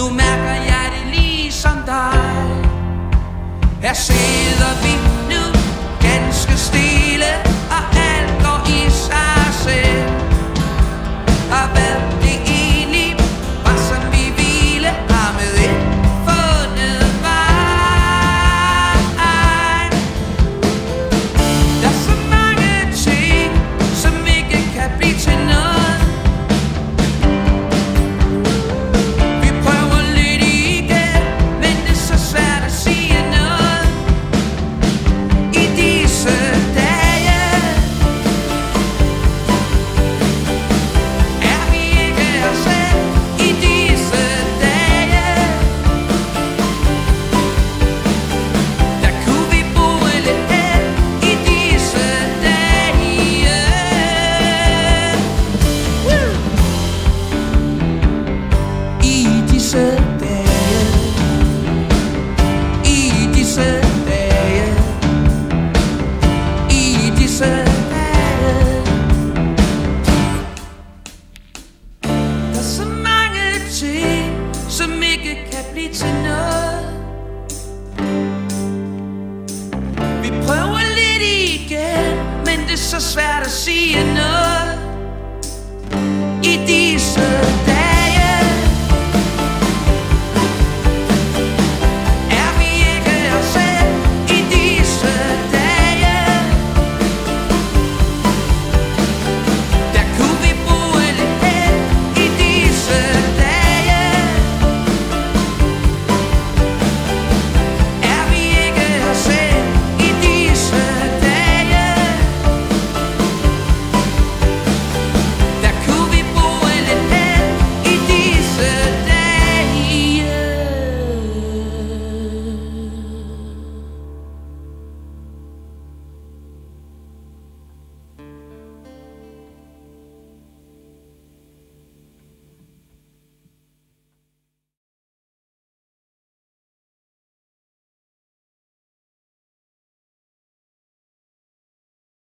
Nu mærker jeg det lige som dig. Her sidder vi disse dage. I disse dage. I disse dage. Der er så mange ting Som ikke kan blive til noget. Vi prøver lidt igen Men det er så svært at sige noget.